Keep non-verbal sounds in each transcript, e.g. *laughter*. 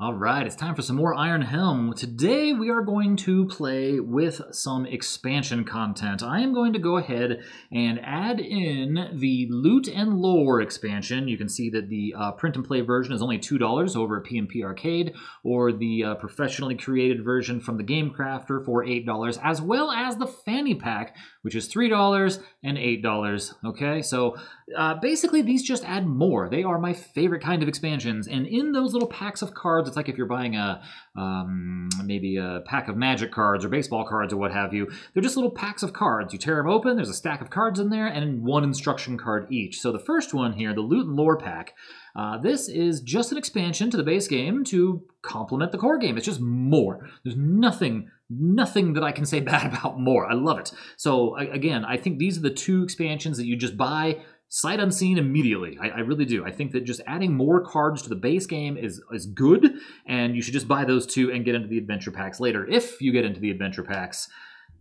All right, it's time for some more Iron Helm. Today we are going to play with some expansion content. I am going to go ahead and add in the Loot and Lore expansion. You can see that the uh, print and play version is only $2 over at PNP Arcade, or the uh, professionally created version from the Game Crafter for $8, as well as the Fanny Pack, which is $3 and $8. Okay, so uh, basically these just add more. They are my favorite kind of expansions, and in those little packs of cards, it's like if you're buying a um, maybe a pack of magic cards or baseball cards or what have you. They're just little packs of cards. You tear them open, there's a stack of cards in there, and one instruction card each. So the first one here, the Loot and Lore pack, uh, this is just an expansion to the base game to complement the core game. It's just more. There's nothing, nothing that I can say *laughs* bad about more. I love it. So again, I think these are the two expansions that you just buy sight unseen immediately. I, I, really do. I think that just adding more cards to the base game is is good, and you should just buy those two and get into the adventure packs later. If you get into the adventure packs,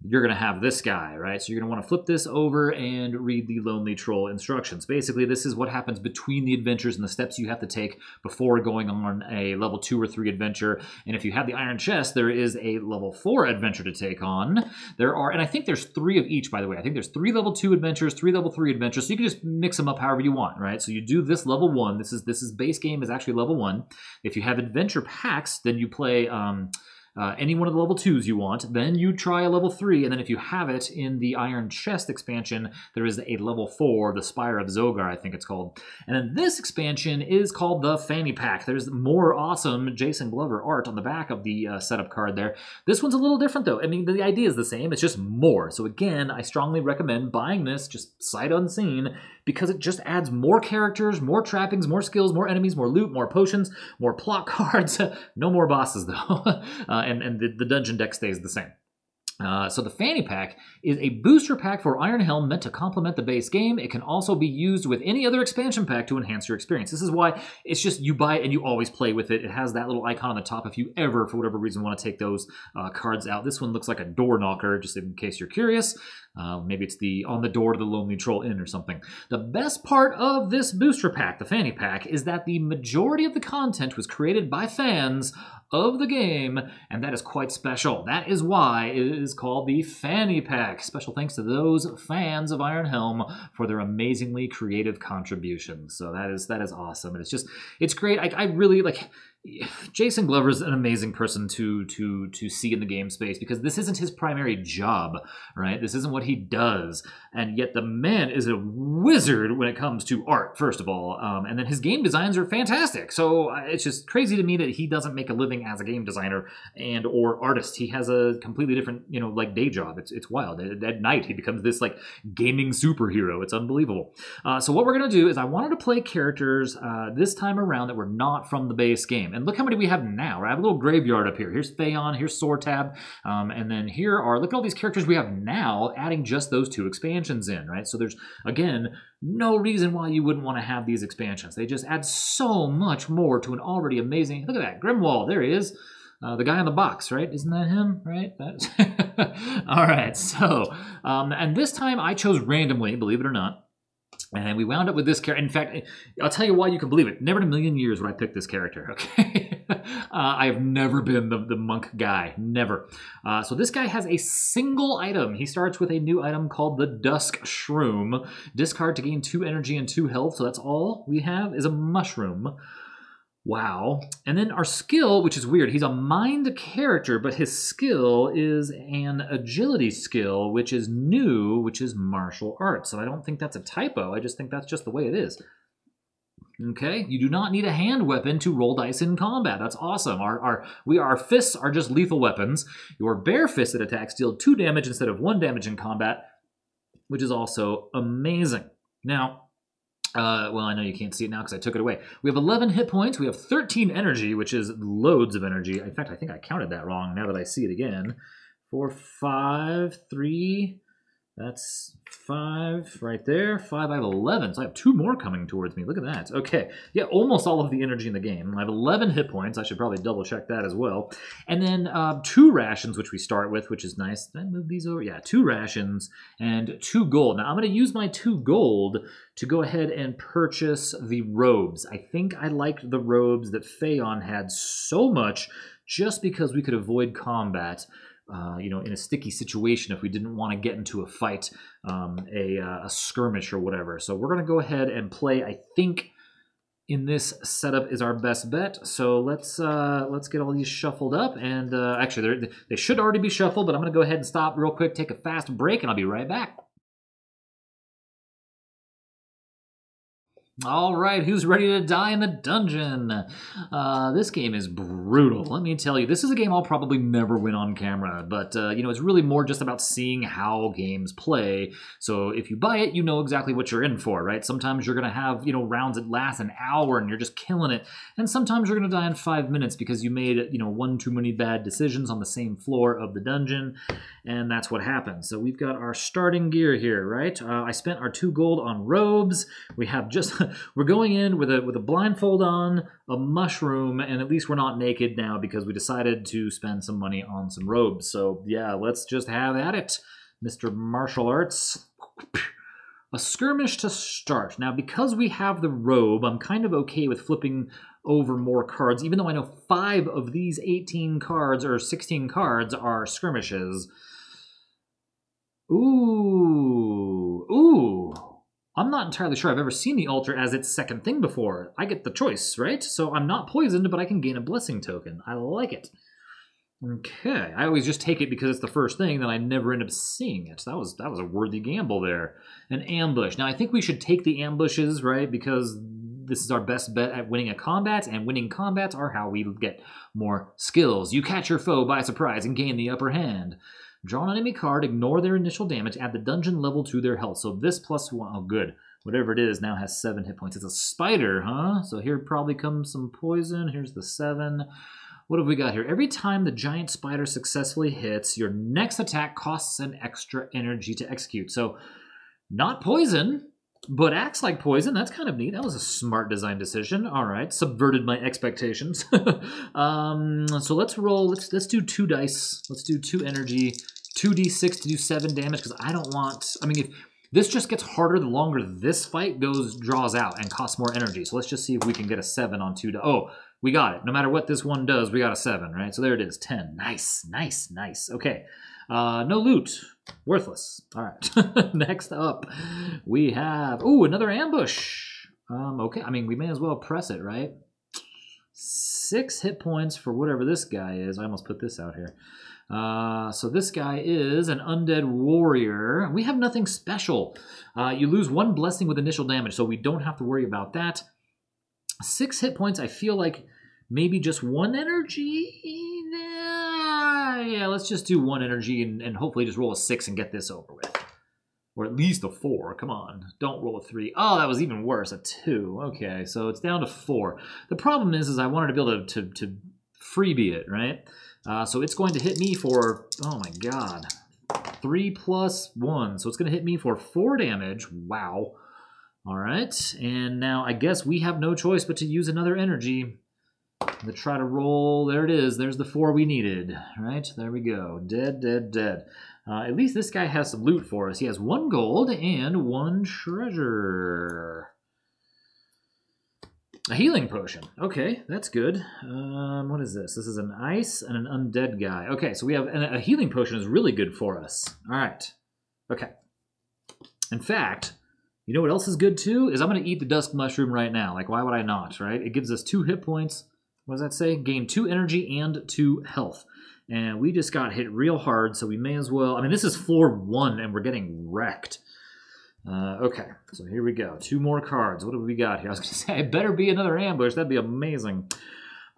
you're going to have this guy, right? So you're going to want to flip this over and read the Lonely Troll instructions. Basically, this is what happens between the adventures and the steps you have to take before going on a level 2 or 3 adventure. And if you have the Iron Chest, there is a level 4 adventure to take on. There are, and I think there's three of each, by the way. I think there's three level 2 adventures, three level 3 adventures, so you can just mix them up however you want, right? So you do this level 1. This is, this is base game is actually level 1. If you have adventure packs, then you play... Um, uh, any one of the level 2s you want. Then you try a level 3, and then if you have it in the Iron Chest expansion, there is a level 4, the Spire of Zogar, I think it's called. And then this expansion is called the Fanny Pack. There's more awesome Jason Glover art on the back of the uh, setup card there. This one's a little different, though. I mean, the idea is the same, it's just more. So again, I strongly recommend buying this just sight unseen because it just adds more characters, more trappings, more skills, more enemies, more loot, more potions, more plot *laughs* cards. no more bosses, though. *laughs* uh, and and the, the dungeon deck stays the same. Uh, so the Fanny Pack is a booster pack for Iron Helm meant to complement the base game. It can also be used with any other expansion pack to enhance your experience. This is why it's just you buy it and you always play with it. It has that little icon on the top if you ever, for whatever reason, want to take those uh, cards out. This one looks like a door knocker, just in case you're curious. Uh, maybe it's the on the door to the Lonely Troll Inn or something. The best part of this booster pack, the Fanny Pack, is that the majority of the content was created by fans of the game, and that is quite special. That is why it is called the Fanny Pack. Special thanks to those fans of Iron Helm for their amazingly creative contributions. So that is that is awesome, and it's just it's great. I, I really like Jason Glover is an amazing person to to to see in the game space because this isn't his primary job, right? This isn't what he does, and yet the man is a wizard when it comes to art. First of all, um, and then his game designs are fantastic. So uh, it's just crazy to me that he doesn't make a living as a game designer and or artist. He has a completely different, you know, like day job. It's it's wild. At, at night, he becomes this like gaming superhero. It's unbelievable. Uh, so what we're gonna do is I wanted to play characters uh, this time around that were not from the base game game. And look how many we have now. Right? I have a little graveyard up here. Here's Phaon, here's Sortab, um, and then here are, look at all these characters we have now, adding just those two expansions in, right? So there's, again, no reason why you wouldn't want to have these expansions. They just add so much more to an already amazing, look at that, Grimwald, there he is. Uh, the guy in the box, right? Isn't that him, right? That's *laughs* all right. So, um, and this time I chose randomly, believe it or not. And we wound up with this character. In fact, I'll tell you why you can believe it. Never in a million years would I pick this character, *laughs* okay? uh, I have never been the, the monk guy. Never. Uh, so this guy has a single item. He starts with a new item called the Dusk Shroom. Discard to gain two energy and two health. So that's all we have is a mushroom. Wow. And then our skill, which is weird, he's a mind character, but his skill is an agility skill, which is new, which is martial arts. So I don't think that's a typo. I just think that's just the way it is. Okay, you do not need a hand weapon to roll dice in combat. That's awesome. Our, our, we, our fists are just lethal weapons. Your bare-fisted attacks deal two damage instead of one damage in combat, which is also amazing. Now, uh, well, I know you can't see it now because I took it away. We have 11 hit points. We have 13 energy, which is loads of energy. In fact, I think I counted that wrong now that I see it again. Four, five, three, That's five right there. Five, I have 11. So I have two more coming towards me. Look at that. Okay. Yeah, almost all of the energy in the game. I have 11 hit points. I should probably double check that as well. And then uh, two rations, which we start with, which is nice. Did I move these over? Yeah, two rations and two gold. Now I'm going to use my two gold to go ahead and purchase the robes. I think I liked the robes that Phaon had so much just because we could avoid combat uh, you know, in a sticky situation if we didn't want to get into a fight, um, a, uh, a skirmish or whatever. So we're going to go ahead and play, I think, in this setup is our best bet. So let's uh, let's get all these shuffled up. And uh, actually, they should already be shuffled, but I'm going to go ahead and stop real quick, take a fast break, and I'll be right back. All right, who's ready to die in the dungeon? Uh, this game is brutal, let me tell you. This is a game I'll probably never win on camera, but, uh, you know, it's really more just about seeing how games play. So if you buy it, you know exactly what you're in for, right? Sometimes you're going to have, you know, rounds that last an hour and you're just killing it. And sometimes you're going to die in five minutes because you made, you know, one too many bad decisions on the same floor of the dungeon. And that's what happens. So we've got our starting gear here, right? Uh, I spent our two gold on robes. We have just... we're going in with a with a blindfold on, a mushroom, and at least we're not naked now because we decided to spend some money on some robes. So yeah, let's just have at it, Mr. Martial Arts. A skirmish to start. Now, because we have the robe, I'm kind of okay with flipping over more cards, even though I know five of these 18 cards or 16 cards are skirmishes. Ooh, ooh. I'm not entirely sure I've ever seen the altar as its second thing before. I get the choice, right? So I'm not poisoned, but I can gain a blessing token. I like it. Okay, I always just take it because it's the first thing, then I never end up seeing it. That was that was a worthy gamble there. An ambush. Now I think we should take the ambushes, right? Because this is our best bet at winning a combat, and winning combats are how we get more skills. You catch your foe by surprise and gain the upper hand. Draw an enemy card, ignore their initial damage, add the dungeon level to their health. So this plus one, oh good, whatever it is now has seven hit points. It's a spider, huh? So here probably comes some poison. Here's the seven. What have we got here? Every time the giant spider successfully hits, your next attack costs an extra energy to execute. So not poison, but acts like poison. That's kind of neat. That was a smart design decision. All right, subverted my expectations. *laughs* um, so let's roll. Let's let's do two dice. Let's do two energy, two d6 to do seven damage because I don't want. I mean, if this just gets harder the longer this fight goes, draws out, and costs more energy. So let's just see if we can get a seven on two. Oh, we got it. No matter what this one does, we got a seven, right? So there it is, ten. Nice, nice, nice. Okay. Uh, no loot. Worthless. All right. *laughs* Next up, we have... Ooh, another ambush. Um, okay, I mean, we may as well press it, right? Six hit points for whatever this guy is. I almost put this out here. Uh, so this guy is an undead warrior. We have nothing special. Uh, you lose one blessing with initial damage, so we don't have to worry about that. Six hit points. I feel like maybe just one energy yeah, let's just do one energy and, and hopefully just roll a six and get this over with. Or at least a four. Come on. Don't roll a three. Oh, that was even worse. A two. Okay, so it's down to four. The problem is, is I wanted to be able to, to, to freebie it, right? Uh, so it's going to hit me for, oh my god, three plus one. So it's going to hit me for four damage. Wow. All right, and now I guess we have no choice but to use another energy to try to roll. There it is. There's the four we needed. Right? There we go. Dead, dead, dead. Uh, at least this guy has some loot for us. He has one gold and one treasure. A healing potion. Okay, that's good. Um, what is this? This is an ice and an undead guy. Okay, so we have a healing potion is really good for us. All right. Okay. In fact, you know what else is good too? Is I'm going to eat the dusk mushroom right now. Like, why would I not, right? It gives us two hit points what does that say? Gain two energy and two health. And we just got hit real hard, so we may as well... I mean, this is floor one, and we're getting wrecked. Uh, okay, so here we go. Two more cards. What have we got here? I was *laughs* going to say, it better be another ambush. That'd be amazing.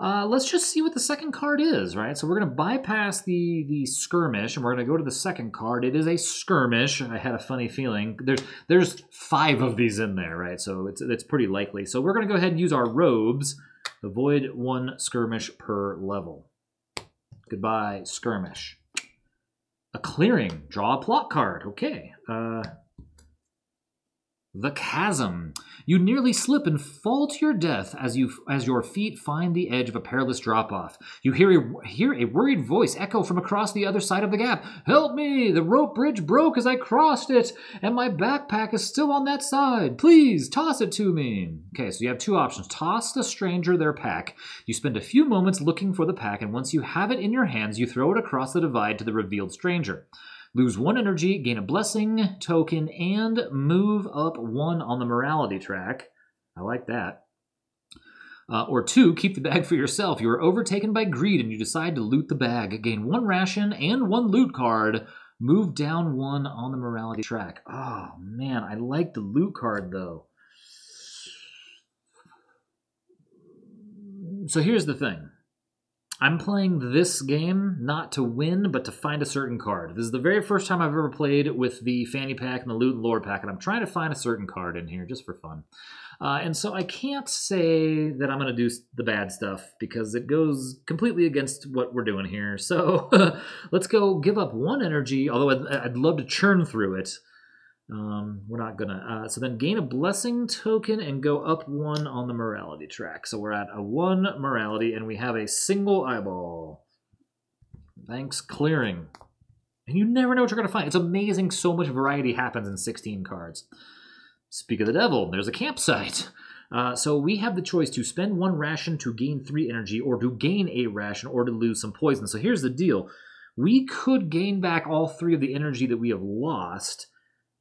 Uh, let's just see what the second card is, right? So we're going to bypass the, the skirmish, and we're going to go to the second card. It is a skirmish. I had a funny feeling. There's there's five of these in there, right? So it's, it's pretty likely. So we're going to go ahead and use our robes Avoid one skirmish per level. Goodbye, skirmish. A clearing. Draw a plot card. Okay. Uh, the chasm. You nearly slip and fall to your death as you as your feet find the edge of a perilous drop-off. You hear a, hear a worried voice echo from across the other side of the gap. Help me! The rope bridge broke as I crossed it, and my backpack is still on that side. Please toss it to me. Okay, so you have two options. Toss the stranger their pack. You spend a few moments looking for the pack, and once you have it in your hands, you throw it across the divide to the revealed stranger. Lose one energy, gain a blessing token, and move up one on the morality track. I like that. Uh, or two, keep the bag for yourself. You are overtaken by greed and you decide to loot the bag. Gain one ration and one loot card. Move down one on the morality track. Oh man, I like the loot card though. So here's the thing. I'm playing this game not to win, but to find a certain card. This is the very first time I've ever played with the fanny pack and the loot and lore pack, and I'm trying to find a certain card in here just for fun. Uh, and so I can't say that I'm going to do the bad stuff because it goes completely against what we're doing here. So *laughs* let's go give up one energy, although I'd, I'd love to churn through it. Um, we're not gonna. Uh, so then gain a blessing token and go up one on the morality track. So we're at a one morality and we have a single eyeball. Thanks, clearing. And you never know what you're gonna find. It's amazing so much variety happens in 16 cards. Speak of the devil, there's a campsite. Uh, so we have the choice to spend one ration to gain three energy or to gain a ration or to lose some poison. So here's the deal. We could gain back all three of the energy that we have lost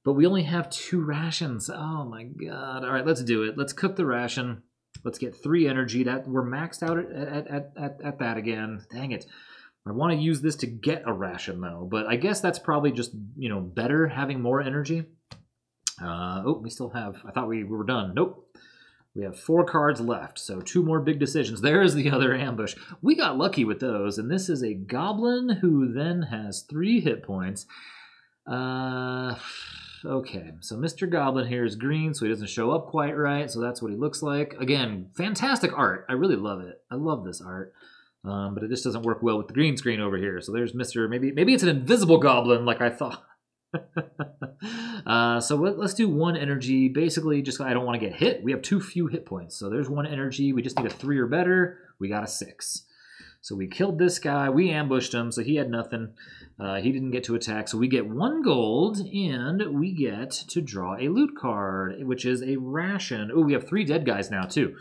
but we only have two rations. Oh my god. All right, let's do it. Let's cook the ration. Let's get three energy. That We're maxed out at, at, at, at that again. Dang it. I want to use this to get a ration, though. But I guess that's probably just, you know, better having more energy. Uh, oh, we still have... I thought we, we were done. Nope. We have four cards left, so two more big decisions. *laughs* There's the other ambush. We got lucky with those, and this is a goblin who then has three hit points. Uh... Okay, so Mr. Goblin here is green, so he doesn't show up quite right, so that's what he looks like. Again, fantastic art. I really love it. I love this art. Um, but it just doesn't work well with the green screen over here. So there's Mr. Maybe maybe it's an invisible goblin like I thought. *laughs* uh, so let's do one energy. Basically, just I don't want to get hit. We have too few hit points. So there's one energy. We just need a three or better. We got a six. So we killed this guy. We ambushed him, so he had nothing. Uh, he didn't get to attack, so we get one gold, and we get to draw a loot card, which is a ration. Oh, we have three dead guys now, too.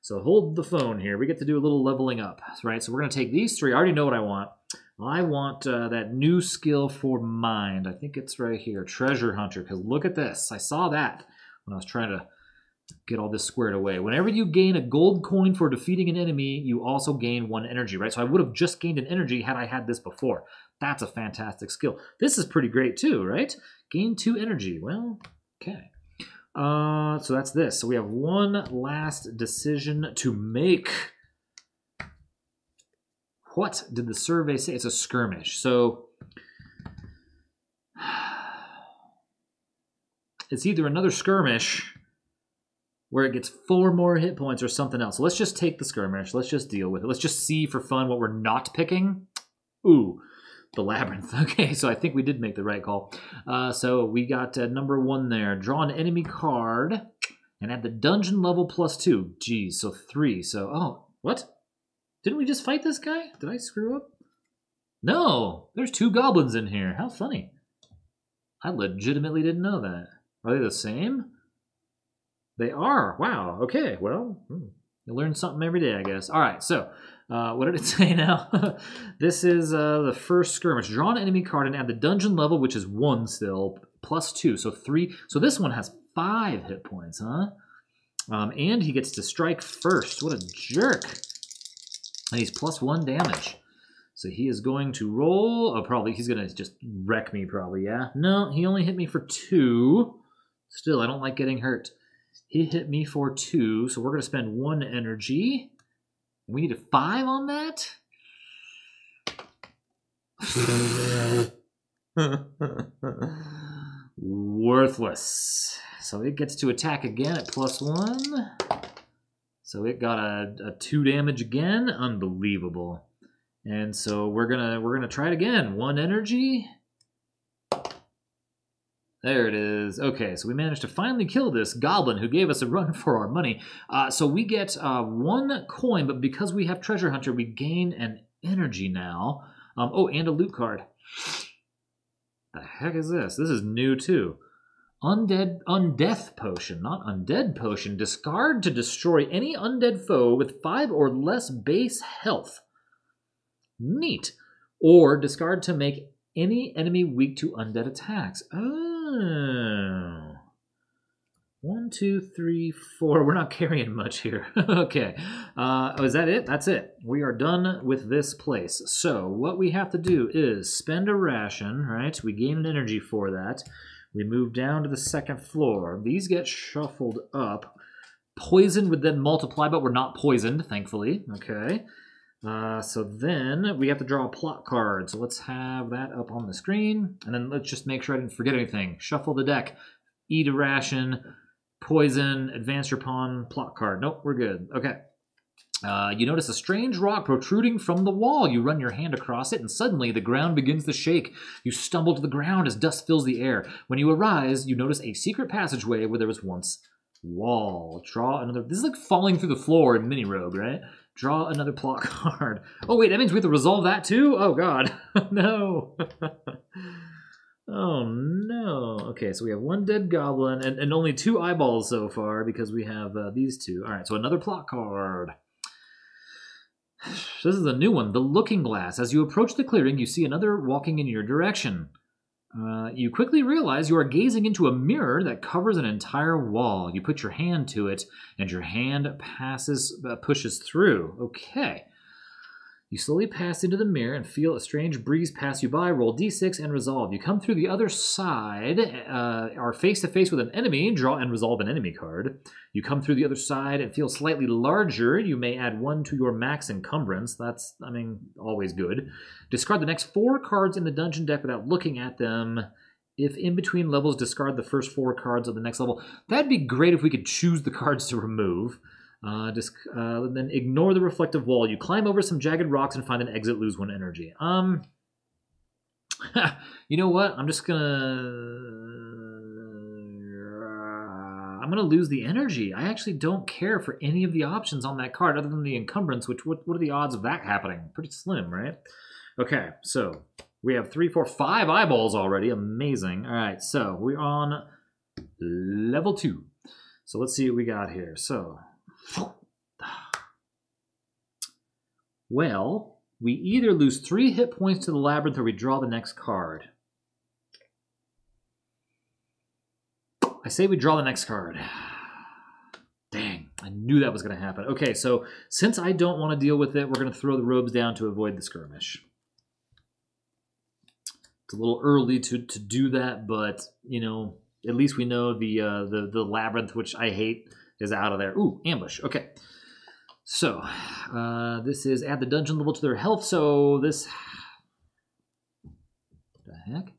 So hold the phone here. We get to do a little leveling up, right? So we're going to take these three. I already know what I want. I want uh, that new skill for mind. I think it's right here, Treasure Hunter, because look at this. I saw that when I was trying to get all this squared away. Whenever you gain a gold coin for defeating an enemy, you also gain one energy, right? So I would have just gained an energy had I had this before. That's a fantastic skill. This is pretty great too, right? Gain two energy. Well, okay. Uh, so that's this. So we have one last decision to make. What did the survey say? It's a skirmish. So *sighs* it's either another skirmish where it gets four more hit points or something else. So let's just take the skirmish. Let's just deal with it. Let's just see for fun what we're not picking. Ooh, the labyrinth. *laughs* Okay, so I think we did make the right call. Uh, so we got uh, number one there. Draw an enemy card and add the dungeon level plus two. Geez, so three. So, oh, what? Didn't we just fight this guy? Did I screw up? No, there's two goblins in here. How funny. I legitimately didn't know that. Are they the same? They are. Wow. Okay. Well, hmm. you learn something every day, I guess. All right. So, uh, what did it *laughs* say now? *laughs* this is uh, the first skirmish. Draw an enemy card and add the dungeon level, which is one still, plus two. So three. So this one has five hit points, huh? Um, and he gets to strike first. What a jerk. And he's plus one damage. So he is going to roll. Oh, probably he's going to just wreck me, probably. Yeah. No, he only hit me for two. Still, I don't like getting hurt. He hit me for two, so we're going to spend one energy. We need a five on that? *laughs* Worthless. So it gets to attack again at plus one. So it got a, a two damage again. Unbelievable. And so we're gonna we're gonna try it again. One energy. There it is. Okay, so we managed to finally kill this goblin who gave us a run *laughs* for our money. Uh, so we get uh, one coin, but because we have Treasure Hunter, we gain an energy now. Um, oh, and a loot card. The heck is this? This is new too. Undead Undeath Potion, not Undead Potion. Discard to destroy any undead foe with five or less base health. Neat. Or discard to make any enemy weak to undead attacks. Oh. One, two, three, four. We're not carrying much here. *laughs* okay. Uh, oh, is that it? That's it. We are done with this place. So what we have to do is spend a ration, right? We gain an energy for that. We move down to the second floor. These get shuffled up. Poison would then multiply, but we're not poisoned, thankfully. Okay. Uh, so then we have to draw a plot card. So let's have that up on the screen. And then let's just make sure I didn't forget anything. Shuffle the deck. Eat a ration poison, advance your pawn, plot card. Nope, we're good. Okay. Uh, you notice a strange rock protruding from the wall. You run your hand across it, and suddenly the ground begins to shake. You stumble to the ground as dust fills the air. When you arise, you notice a secret passageway where there was once wall. Draw another. This is like falling through the floor in Mini Rogue, right? Draw another plot *laughs* card. Oh wait, that means we have to resolve that too. Oh god, *laughs* no. *laughs* Oh no. Okay, so we have one dead goblin and, and only two eyeballs so far because we have uh, these two. All right, so another plot card. *sighs* This is a new one, the Looking Glass. As you approach the clearing, you see another walking in your direction. Uh, you quickly realize you are gazing into a mirror that covers an entire wall. You put your hand to it, and your hand passes, uh, pushes through. Okay. You slowly pass into the mirror and feel a strange breeze pass you by. Roll d6 and resolve. You come through the other side, uh, are face to face with an enemy. Draw and resolve an enemy card. You come through the other side and feel slightly larger. You may add one to your max encumbrance. That's, I mean, always good. Discard the next four cards in the dungeon deck without looking at them. If in between levels, discard the first four cards of the next level. That'd be great if we could choose the cards to remove. Uh, just uh, then ignore the reflective wall. You climb over some jagged rocks and find an exit. Lose one energy. Um, *laughs* you know what? I'm just gonna. I'm gonna lose the energy. I actually don't care for any of the options on that card other than the encumbrance. Which what, what are the odds of that happening? Pretty slim, right? Okay, so we have three, four, five eyeballs already. Amazing. All right, so we're on level two. So let's see what we got here. So well, we either lose three hit points to the labyrinth or we draw the next card. I say we draw the next card. Dang, I knew that was going to happen. Okay, so since I don't want to deal with it, we're going to throw the robes down to avoid the skirmish. It's a little early to, to do that, but, you know, at least we know the, uh, the, the labyrinth, which I hate, is out of there. Ooh, ambush. Okay. So, uh, this is add the dungeon level to their health. So this, the heck?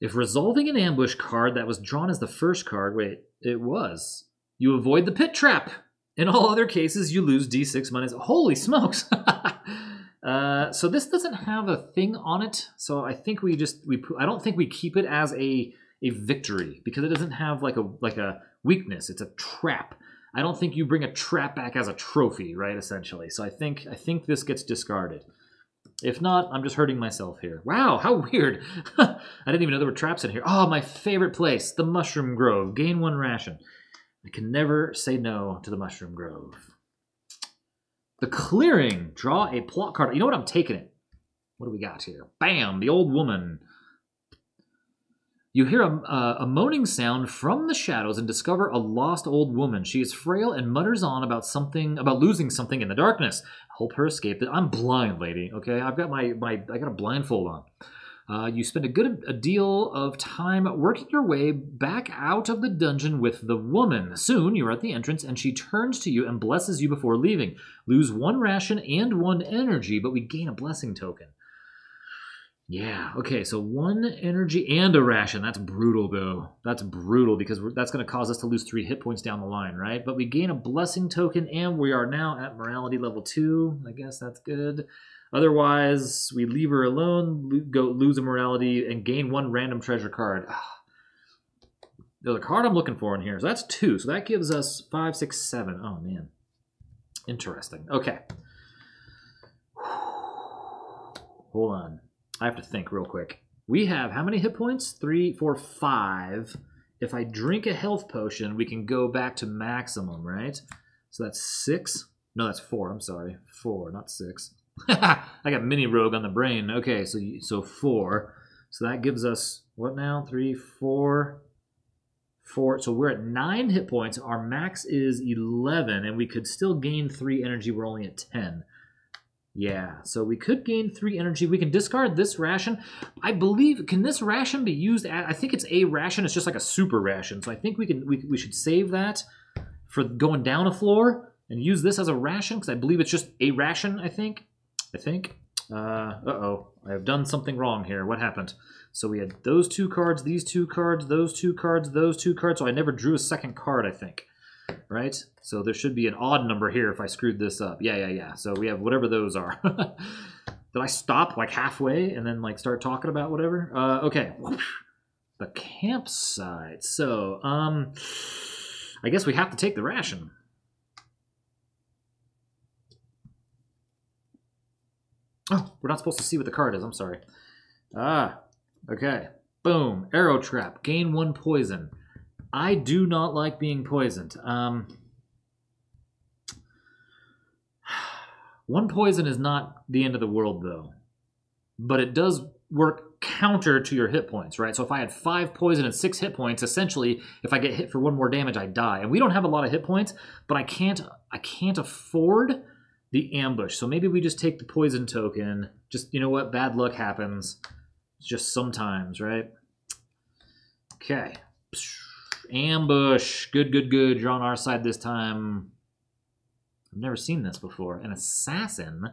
If resolving an ambush card that was drawn as the first card, wait, it was. You avoid the pit trap. In all other cases, you lose d6 minus. Holy smokes! *laughs* uh, so this doesn't have a thing on it. So I think we just we. I don't think we keep it as a a victory because it doesn't have like a like a weakness. It's a trap. I don't think you bring a trap back as a trophy, right? Essentially. So I think I think this gets discarded. If not, I'm just hurting myself here. Wow, how *laughs* weird. I didn't even know there were traps in here. Oh, my favorite place, the Mushroom Grove. Gain one ration. I can never say no to the Mushroom Grove. The clearing. Draw a plot card. You know what? I'm taking it. What do we got here? Bam! The old woman. You hear a, a, moaning sound from the shadows and discover a lost old woman. She is frail and mutters on about something, about losing something in the darkness. Help her escape. I'm blind, lady. Okay, I've got my my I got a blindfold on. Uh, you spend a good a deal of time working your way back out of the dungeon with the woman. Soon you are at the entrance, and she turns to you and blesses you before leaving. Lose one ration and one energy, but we gain a blessing token. Yeah. Okay. So one energy and a ration. That's brutal, though. That's brutal because that's going to cause us to lose three hit points down the line, right? But we gain a blessing token, and we are now at morality level two. I guess that's good. Otherwise, we leave her alone, go lose a morality, and gain one random treasure card. Ah. There's a card I'm looking for in here. So that's two. So that gives us five, six, seven. Oh, man. Interesting. Okay. *sighs* Hold on. I have to think real quick. We have how many hit points? Three, four, five. If I drink a health potion, we can go back to maximum, right? So that's six. No, that's four. I'm sorry. Four, not six. *laughs* I got mini rogue on the brain. Okay, so so four. So that gives us what now? Three, four, four. So we're at nine hit points. Our max is 11, and we could still gain three energy. We're only at 10. Yeah, so we could gain three energy. We can discard this ration. I believe, can this ration be used? At, I think it's a ration. It's just like a super ration. So I think we can we, we should save that for going down a floor and use this as a ration because I believe it's just a ration, I think. I think. Uh, uh-oh, I have done something wrong here. What happened? So we had those two cards, these two cards, those two cards, those two cards. So I never drew a second card, I think. Right? So there should be an odd number here if I screwed this up. Yeah, yeah, yeah. So we have whatever those are. *laughs* Did I stop like halfway and then like start talking about whatever? Uh, okay. The campsite. So, um, I guess we have to take the ration. Oh, we're not supposed to see what the card is. I'm sorry. Ah, okay. Boom. Arrow trap. Gain one poison. I do not like being poisoned. Um, *sighs* one poison is not the end of the world, though. But it does work counter to your hit points, right? So if I had five poison and six hit points, essentially, if I get hit for one more damage, I die. And we don't have a lot of hit points, but I can't I can't afford the ambush. So maybe we just take the poison token. Just, you know what? Bad luck happens. Just sometimes, right? Okay. Ambush. Good, good, good. You're on our side this time. I've never seen this before. An assassin.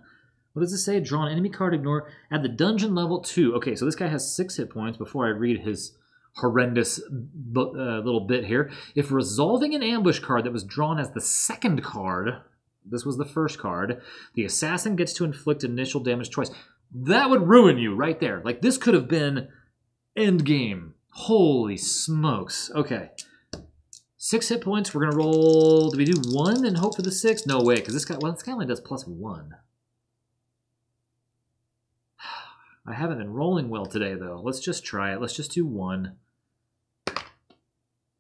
What does it say? Draw an enemy card, ignore. At the dungeon level 2. Okay, so this guy has 6 hit points before I read his horrendous uh, little bit here. If resolving an ambush card that was drawn as the second card this was the first card. The assassin gets to inflict initial damage twice. That would ruin you right there. Like, this could have been end game. Holy smokes. Okay. Six hit points. We're going to roll... Do we do one and hope for the six? No way, because this guy... Well, this guy only does plus one. *sighs* I haven't been rolling well today, though. Let's just try it. Let's just do one.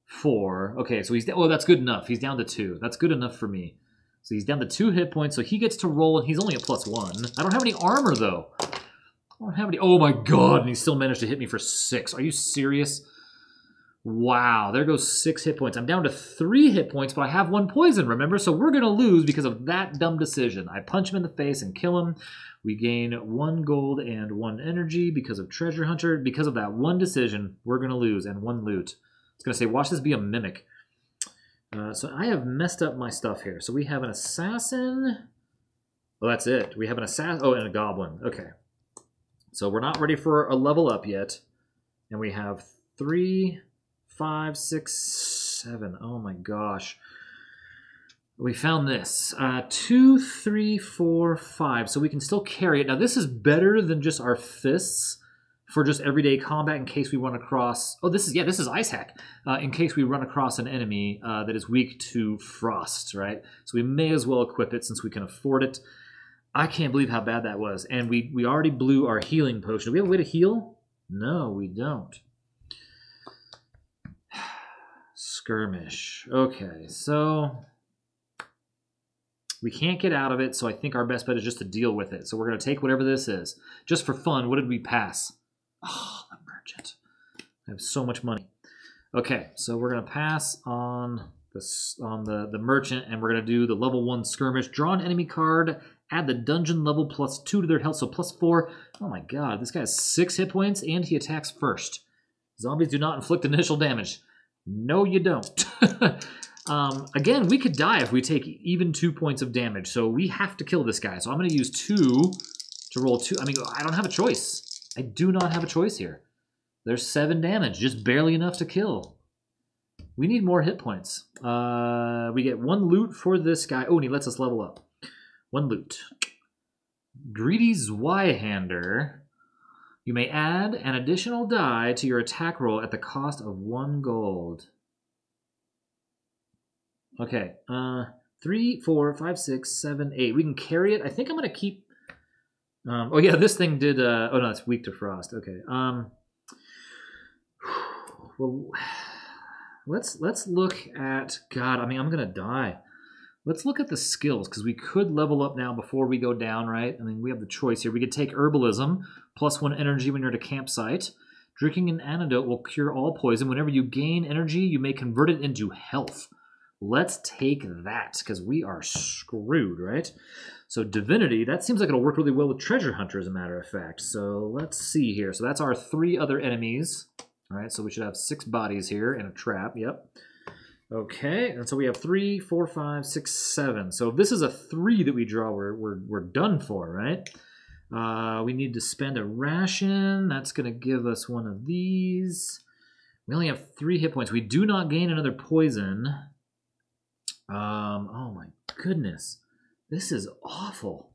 Four. Okay, so he's... Oh, that's good enough. He's down to two. That's good enough for me. So he's down to two hit points, so he gets to roll, and he's only a plus one. I don't have any armor, though. Don't have any... Oh, my God, and he still managed to hit me for six. Are you serious? Wow, there goes six hit points. I'm down to three hit points, but I have one poison, remember? So we're going to lose because of that dumb decision. I punch him in the face and kill him. We gain one gold and one energy because of Treasure Hunter. Because of that one decision, we're going to lose, and one loot. It's going to say, watch this be a mimic. Uh, so I have messed up my stuff here. So we have an assassin. Well, that's it. We have an assassin. Oh, and a goblin. Okay. So we're not ready for a level up yet. And we have three, five, six, seven. Oh my gosh. We found this. Uh, two, three, four, five. So we can still carry it. Now this is better than just our fists for just everyday combat in case we run across. Oh, this is yeah, this is ice hack. Uh, in case we run across an enemy uh, that is weak to frost, right? So we may as well equip it since we can afford it. I can't believe how bad that was, and we we already blew our healing potion. Do we have a way to heal? No, we don't. *sighs* Skirmish. Okay, so we can't get out of it, so I think our best bet is just to deal with it. So we're going to take whatever this is. Just for fun, what did we pass? Oh, the merchant. I have so much money. Okay, so we're gonna pass on this on the, the merchant and we're gonna do the level one skirmish. Draw an enemy card, add the dungeon level plus two to their health, so plus four. Oh my god, this guy has six hit points and he attacks first. Zombies do not inflict *laughs* initial damage. No, you don't. *laughs* um, again, we could die if we take even two points of damage, so we have to kill this guy. So I'm gonna use two to roll two. I mean, I don't have a choice. I do not have a choice here. There's seven damage, just barely enough to kill. We need more hit points. Uh, we get one loot for this guy. Oh, and he lets us level up. One loot. Greedy Zweihander. You may add an additional die to your attack roll at the cost of one gold. Okay. Uh, three, four, five, six, seven, eight. We can carry it. I think I'm gonna keep. Um, oh yeah, this thing did. Uh, oh no, it's weak to frost. Okay. Um. *sighs* Well, *sighs* let's let's look at. God, I mean, I'm gonna die. Let's look at the skills because we could level up now before we go down, right? I mean, we have the choice here. We could take herbalism, plus one energy when you're at a campsite. Drinking an antidote will cure all poison. Whenever you gain energy, you may convert it into health. Let's take that because we are screwed, right? So divinity, that seems like it'll work really well with treasure hunter, as a matter of fact. So let's see here. So that's our three other enemies. All right, so we should have six bodies here and a trap. Yep. Okay, and so we have three, four, five, six, seven. So if this is a three that we draw, we're, we're, we're done for, right? Uh, we need to spend a ration. That's going to give us one of these. We only have three hit points. We do not gain another poison. Um, oh my goodness. This is awful.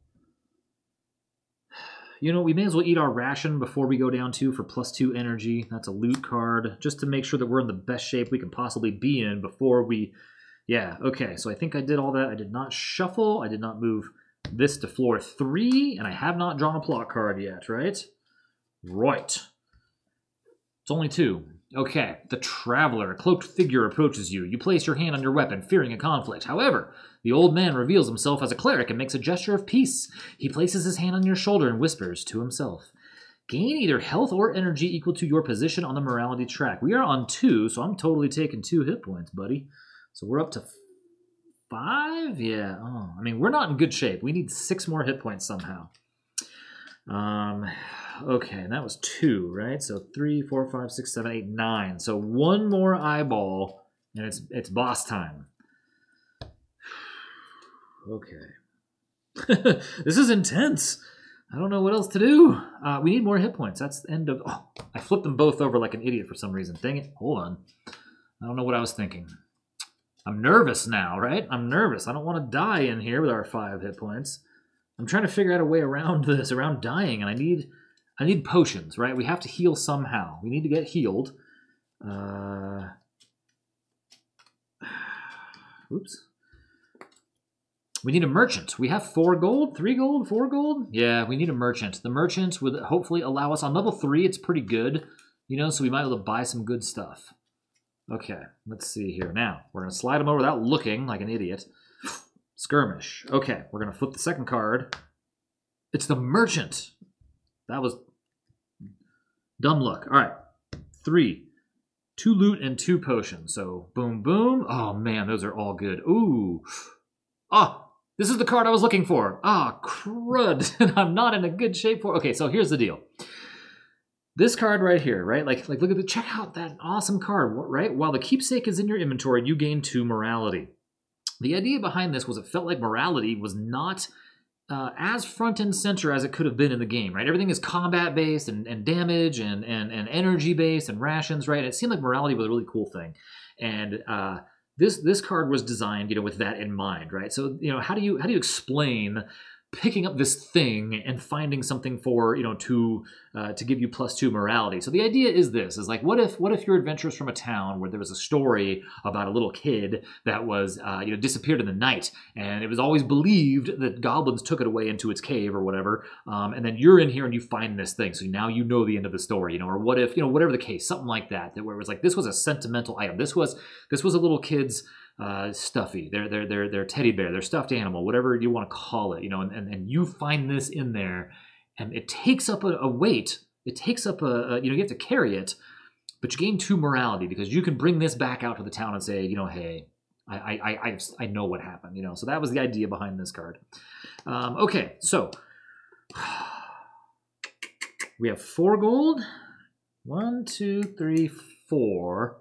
You know, we may as well eat our ration before we go down two for plus two energy. That's a loot card, just to make sure that we're in the best shape we can possibly be in before we... Yeah, okay, so I think I did all that. I did not shuffle. I did not move this to floor three, and I have not drawn a plot card yet, right? Right. It's only two. Okay, the Traveler, a cloaked figure approaches you. You place your hand on your weapon, fearing a conflict. However, the old man reveals himself as a cleric and makes a gesture of peace. He places his hand on your shoulder and whispers to himself. Gain either health or energy equal to your position on the morality track. We are on two, so I'm totally taking two hit points, buddy. So we're up to five? Yeah. Oh, I mean, we're not in good shape. We need six more hit points somehow. Um, okay, and that was two, right? So three, four, five, six, seven, eight, nine. So one more eyeball, and it's it's boss time. Okay. *laughs* this is intense. I don't know what else to do. Uh, we need more hit points. That's the end of... Oh, I flipped them both over like an idiot for some reason. Dang it. Hold on. I don't know what I was thinking. I'm nervous now, right? I'm nervous. I don't want to die in here with our five hit points. I'm trying to figure out a way around *laughs* this, around dying, and I need I need potions, right? We have to heal somehow. We need to get healed. Uh, *sighs* oops. We need a merchant. We have four gold, three gold, four gold. Yeah, we need a merchant. The merchant would hopefully allow us on level three. It's pretty good, you know, so we might be able to buy some good stuff. Okay, let's see here. Now, we're going to slide them over without looking like an idiot. Skirmish. Okay, we're going to flip the second card. It's the merchant. That was dumb luck. All right, three. Two loot and two potions. So, boom, boom. Oh, man, those are all good. Ooh. Ah, this is the card I was looking for. Ah, crud. *laughs* And I'm not in a good shape for Okay, so here's the deal this card right here, right? Like, like look at the check out that awesome card, right? While the keepsake is in your inventory, you gain two morality. The idea behind this was it felt like morality was not uh, as front and center as it could have been in the game, right? Everything is combat based and, and damage and, and, and energy based and rations, right? It seemed like morality was a really cool thing. And uh, this this card was designed, you know, with that in mind, right? So, you know, how do you how do you explain picking up this thing and finding something for you know to uh, to give you plus two morality. So the idea is this: is like what if what if your adventures from a town where there was a story about a little kid that was uh, you know disappeared in the night, and it was always believed that goblins took it away into its cave or whatever, um, and then you're in here and you find this thing, so now you know the end of the story, you know, or what if you know whatever the case, something like that, that where it was like this was a sentimental item, this was this was a little kid's uh, stuffy, their their their their teddy bear, their stuffed animal, whatever you want to call it, you know, and, and, and you find this in there, and it takes up a, a weight. It takes up a, a, you know you have to carry it, but you gain two morality because you can bring this back out to the town and say, you know, hey, I I I I know what happened, you know. So that was the idea behind this card. Um, okay, so *sighs* we have four gold. One, two, three, four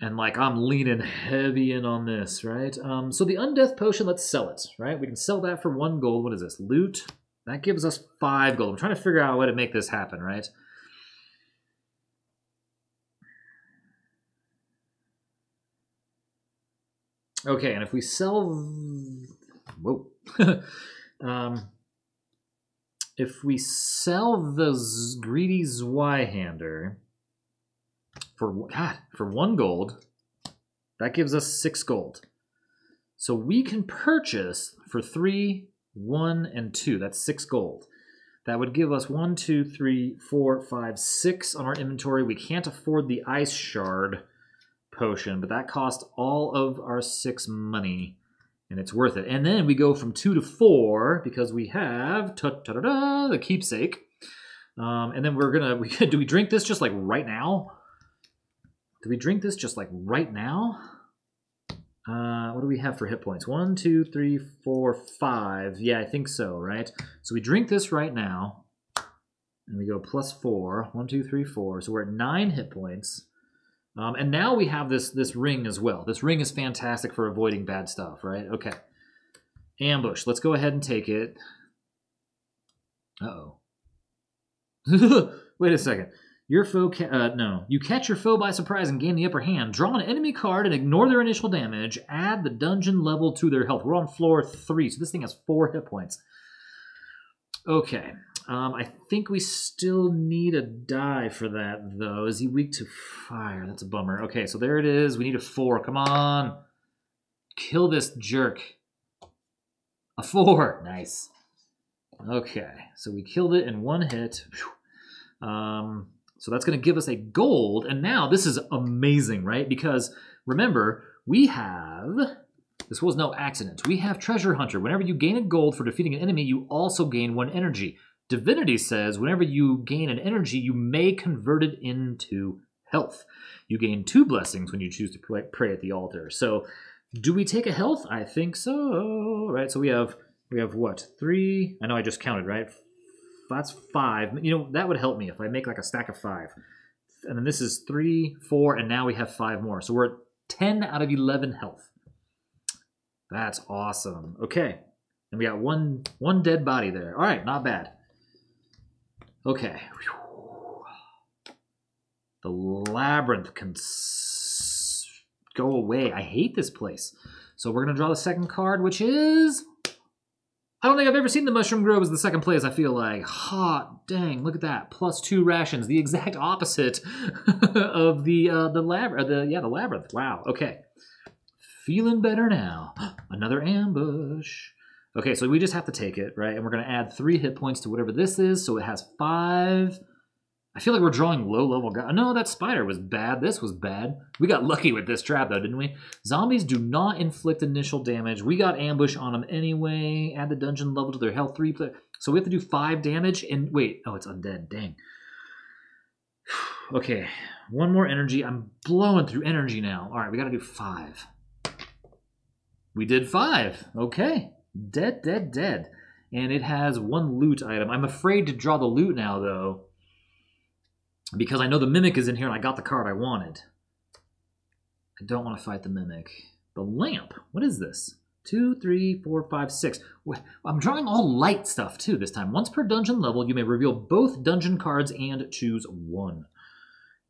and like I'm leaning heavy in on this, right? Um, so the undeath potion, let's sell it, right? We can sell that for one gold. What is this? Loot. That gives us five gold. I'm trying to figure out a way to make this happen, right? Okay, and if we sell, whoa, *laughs* um, if we sell the greedy Zweihander, for God for one gold. That gives us six gold. So we can purchase for three, one, and two. That's six gold. That would give us one, two, three, four, five, six on our inventory. We can't afford the ice shard potion, but that cost all of our six money, and it's worth it. And then we go from two to four because we have ta ta da da the keepsake. Um, and then we're gonna we, *laughs* do we drink this just like right now? Do we drink this just like right now? Uh, what do we have for hit points? One, two, three, four, five. Yeah, I think so, right? So we drink this right now, and we go plus four. One, two, three, four. So we're at nine hit points. Um, and now we have this this ring as well. This ring is fantastic for avoiding bad stuff, right? Okay. Ambush. Let's go ahead and take it. Uh-oh. *laughs* Wait a second. Your foe, uh, no. You catch your foe by surprise and gain the upper hand. Draw an enemy card and ignore their initial damage. Add the dungeon level to their health. We're on floor three, so this thing has four hit points. Okay. Um, I think we still need a die for that, though. Is he weak to fire? That's a bummer. Okay, so there it is. We need a four. Come on. Kill this jerk. A four. Nice. Okay, so we killed it in one hit. Um, so that's going to give us a gold. And now this is amazing, right? Because remember, we have this was no accident. We have Treasure Hunter. Whenever you gain a gold for defeating an enemy, you also gain one energy. Divinity says whenever you gain an energy, you may convert it into health. You gain two blessings when you choose to pray at the altar. So, do we take a health? I think so. Right. So we have we have what three? I know I just counted right. That's five. You know that would help me if I make like a stack of five. And then this is three, four, and now we have five more. So we're at ten out of eleven health. That's awesome. Okay. And we got one one dead body there. All right, not bad. Okay. The labyrinth can go away. I hate this place. So we're going to draw the second card, which is... I don't think I've ever seen the Mushroom Grove as the second place, I feel like. Hot dang, look at that. Plus two rations, the exact opposite *laughs* of the uh, the lab the yeah, the labyrinth. Wow. Okay. Feeling better now. *gasps* Another ambush. Okay, so we just have to take it, right? And we're going to add three hit points to whatever this is. So it has five. I feel like we're drawing low-level guys. No, that spider was bad. This was bad. We got lucky with this trap, though, didn't we? Zombies do not inflict initial damage. We got ambush on them anyway. Add the dungeon level to their health. Three. So we have to do five damage. And wait, oh, it's undead. Dang. *sighs* okay, one more energy. I'm blowing through energy now. All right, we got to do five. We did five. Okay. Dead, dead, dead. And it has one loot item. I'm afraid to draw the loot now, though. Because I know the Mimic is in here and I got the card I wanted. I don't want to fight the Mimic. The lamp. What is this? Two, three, four, five, six. I'm drawing all light stuff, too, this time. Once per dungeon level, you may reveal both dungeon cards and choose one.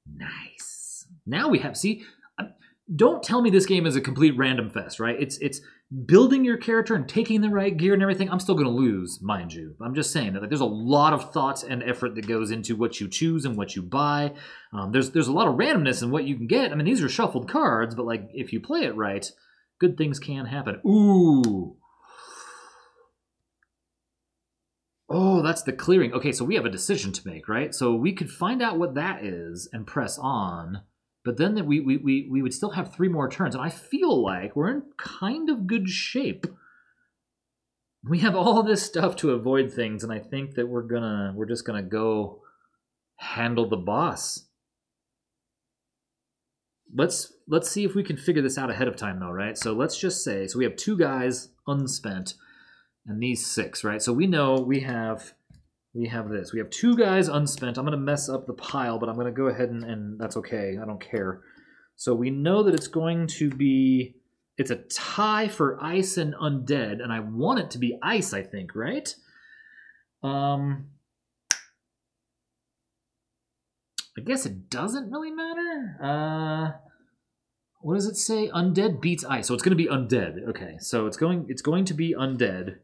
Nice. Now we have, see, um, don't tell me this game is a complete random fest, right? It's it's building your character and taking the right gear and everything. I'm still going to lose, mind you. I'm just saying that like, there's a lot of thoughts and effort that goes into what you choose and what you buy. Um, there's there's a lot of randomness in what you can get. I mean, these are shuffled cards, but like if you play it right, good things can happen. Ooh. Oh, that's the clearing. Okay, so we have a decision to make, right? So we could find out what that is and press on but then we, we, we, we would still have three more turns, and I feel like we're in kind of good shape. We have all this stuff to avoid things, and I think that we're gonna we're just gonna go handle the boss. Let's let's see if we can figure this out ahead of time though, right? So let's just say so we have two guys unspent and these six, right? So we know we have we have this. We have two guys unspent. I'm going to mess up the pile, but I'm going to go ahead and, and that's okay. I don't care. So we know that it's going to be, it's a tie for ice and undead, and I want it to be ice, I think, right? Um, I guess it doesn't really matter. Uh, what does it say? Undead beats ice. So it's going to be undead. Okay, so it's going it's going to be undead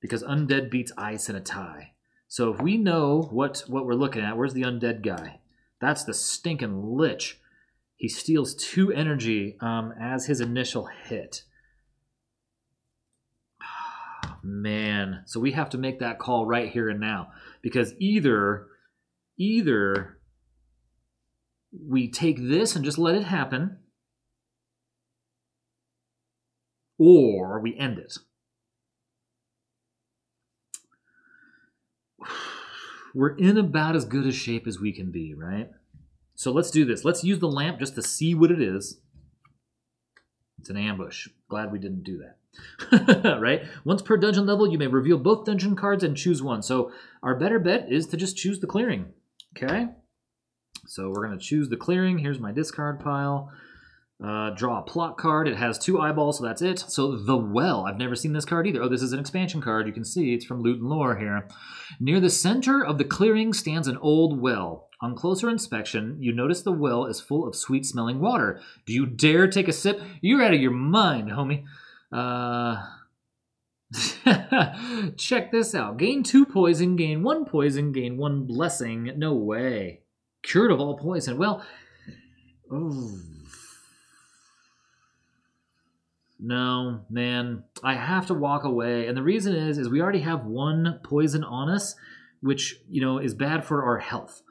because undead beats ice in a tie. So if we know what, what we're looking at, where's the undead guy? That's the stinking lich. He steals two energy um, as his initial hit. Man, so we have to make that call right here and now because either either we take this and just let it happen or we end it. We're in about as good a shape as we can be, right? So let's do this. Let's use the lamp just to see what it is. It's an ambush. Glad we didn't do that. *laughs* right? Once per dungeon level, you may reveal both dungeon cards and choose one. So our better bet is to just choose the clearing. Okay? So we're going to choose the clearing. Here's my discard pile. Uh, draw a plot card. It has two eyeballs, so that's it. So the well. I've never seen this card either. Oh, this is an expansion card. You can see it's from Loot and Lore here. Near the center of the clearing stands an old well. On closer inspection, you notice the well is full of sweet-smelling water. Do you dare take a sip? You're out of your mind, homie. Uh... *laughs* Check this out. Gain two poison, gain one poison, gain one blessing. No way. Cured of all poison. Well, oh. No, man, I have to walk away. And the reason is is we already have one poison on us, which, you know, is bad for our health.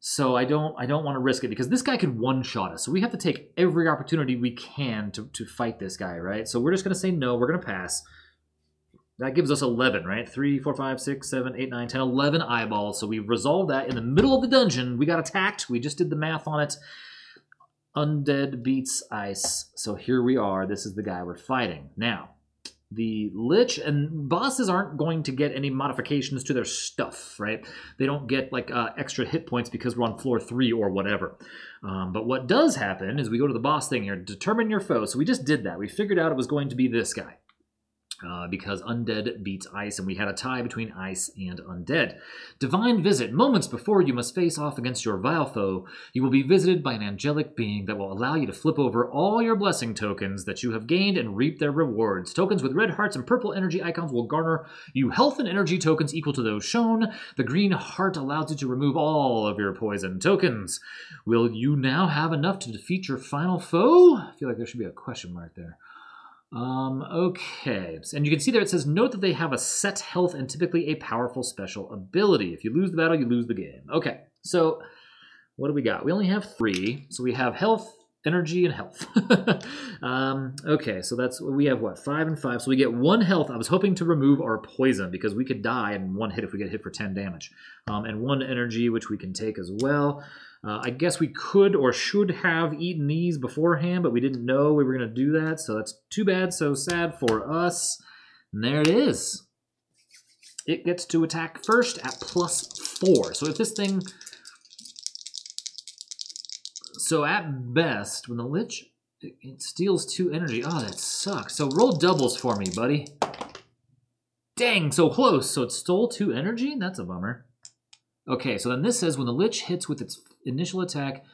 So I don't I don't want to risk it because this guy could one shot us. So we have to take every opportunity we can to, to fight this guy, right? So we're just gonna say no, we're gonna pass. That gives us 11, right? 3, 4, 5, 6, 7, 8, 9, 10, 11 eyeballs. So we resolved that in the middle of the dungeon. We got attacked. We just did the math on it. Undead beats ice. So here we are. This is the guy we're fighting. Now, the Lich and bosses aren't going to get any modifications to their stuff, right? They don't get like uh, extra hit points because we're on floor three or whatever. Um, but what does happen is we go to the boss thing here, determine your foe. So we just did that. We figured out it was going to be this guy uh, because undead beats ice, and we had a tie between ice and undead. Divine Visit. Moments before you must face off against your vile foe, you will be visited by an angelic being that will allow you to flip over all your blessing tokens that you have gained and reap their rewards. Tokens with red hearts and purple energy icons will garner you health and energy tokens equal to those shown. The green heart allows you to remove all of your poison tokens. Will you now have enough to defeat your final foe? I feel like there should be a question mark there. Um, okay, and you can see there it says, note that they have a set health and typically a powerful special ability. If you lose the battle, you lose the game. Okay, so what do we got? We only have three, so we have health, energy, and health. *laughs* um, okay, so that's, what we have what, five and five, so we get one health. I was hoping to remove our poison because we could die in one hit if we get hit for 10 damage. Um, and one energy, which we can take as well. Uh, I guess we could or should have eaten these beforehand, but we didn't know we were going to do that, so that's too bad, so sad for us. And there it is. It gets to attack first at plus four. So if this thing... So at best, when the Lich... It steals two energy. Oh, that sucks. So roll doubles for me, buddy. Dang, so close. So it stole two energy? That's a bummer. Okay, so then this says when the Lich hits with its initial attack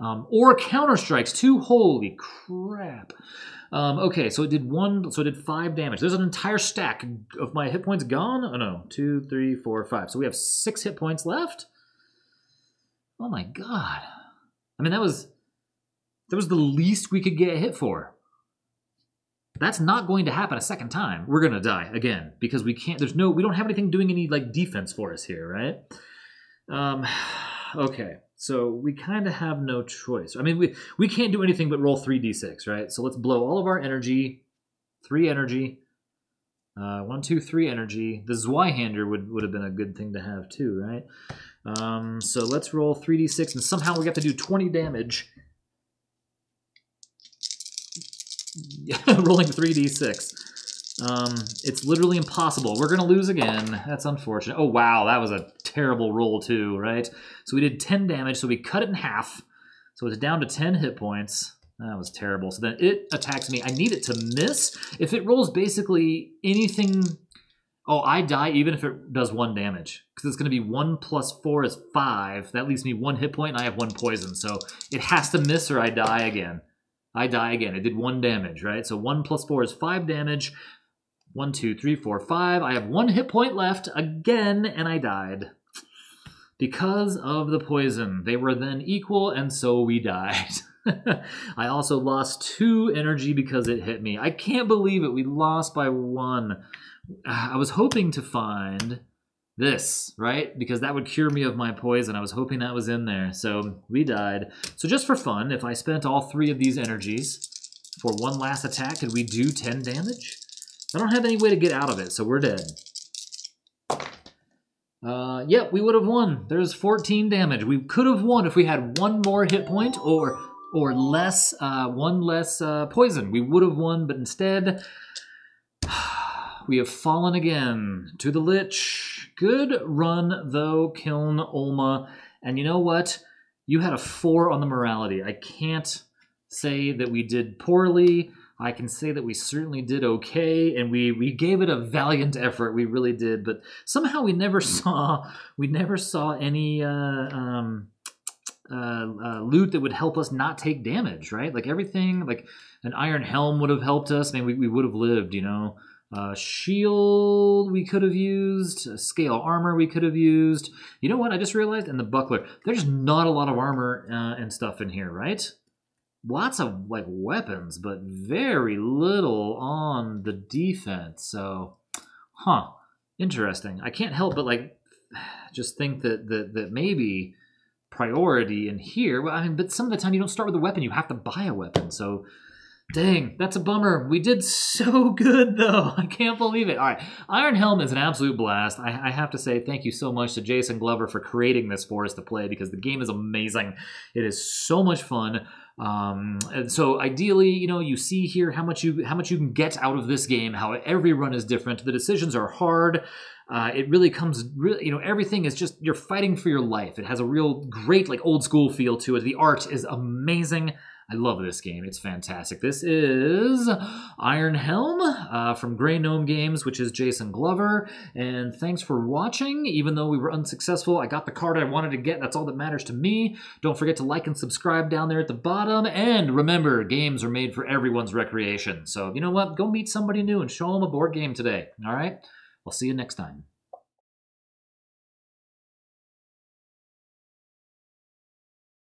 um, or counter strikes two. Holy crap. Um, okay, so it did one, so it did five damage. There's an entire stack of my hit points gone. Oh no, two, three, four, five. So we have six hit points left. Oh my god. I mean, that was that was the least we could get hit for. That's not going to happen a second time. We're gonna die again because we can't. There's no. We don't have anything doing any like defense for us here, right? Um. *sighs* Okay. So we kind of have no choice. I mean, we, we can't do anything but roll 3d6, right? So let's blow all of our energy, three energy, uh, one, two, three energy. The Zweihander would, would have been a good thing to have too, right? Um, so let's roll 3d6, and somehow we have to do 20 damage. *laughs* Rolling 3d6. Um, it's literally impossible. We're going to lose again. That's unfortunate. Oh, wow. That was a terrible roll, too, right? So we did 10 damage, so we cut it in half. So it's down to 10 hit points. That was terrible. So then it attacks me. I need it to miss. If it rolls basically anything... Oh, I die even if it does one damage. Because it's going to be 1 plus 4 is 5. That leaves me one hit point, and I have one poison. So it has to miss or I die again. I die again. It did one damage, right? So 1 plus 4 is 5 damage. One, two, three, four, five. I have one hit point left again, and I died. Because of the poison. They were then equal, and so we died. *laughs* I also lost two energy because it hit me. I can't believe it. We lost by one. I was hoping to find this, right? Because that would cure me of my poison. I was hoping that was in there. So we died. So just for fun, if I spent all three of these energies for one last attack, could we do 10 damage? I don't have any way to get out of it, so we're dead. Uh, yeah, we would have won. There's 14 damage. We could have won if we had one more hit point or or less, uh, one less uh, poison. We would have won, but instead, *sighs* we have fallen again to the Lich. Good run, though, Kiln Olma. And you know what? You had a four on the morality. I can't say that we did poorly. I can say that we certainly did okay, and we we gave it a valiant effort. We really did, but somehow we never saw we never saw any uh, um, uh, uh, loot that would help us not take damage. Right, like everything, like an iron helm would have helped us. I mean, we, we would have lived. You know, uh, shield we could have used, scale armor we could have used. You know what? I just realized And the buckler, there's not a lot of armor uh, and stuff in here, right? Lots of like weapons, but very little on the defense. So, huh, interesting. I can't help but like *sighs* just think that that that maybe priority in here. Well, I mean, but some of the time you don't start with a weapon; you have to buy a weapon. So. Dang, that's a bummer. We did *laughs* so good, though. I can't believe it. All right, Iron Helm is an absolute blast. I, I, have to say thank you so much to Jason Glover for creating this for us to play because the game is amazing. It is so much fun. Um, and so ideally, you know, you see here how much you how much you can get out of this game. How every run is different. The decisions are hard. Uh, it really comes, really, you know, everything is just you're fighting for your life. It has a real great like old school feel to it. The art is amazing. I love this game. It's fantastic. This is Iron Helm uh, from Grey Gnome Games, which is Jason Glover. And thanks for watching. Even though we were unsuccessful, I got the card I wanted to get. That's all that matters to me. Don't forget to like and subscribe down there at the bottom. And remember, games are made for everyone's recreation. So you know what? Go meet somebody new and show them a board game today. All right? I'll see you next time.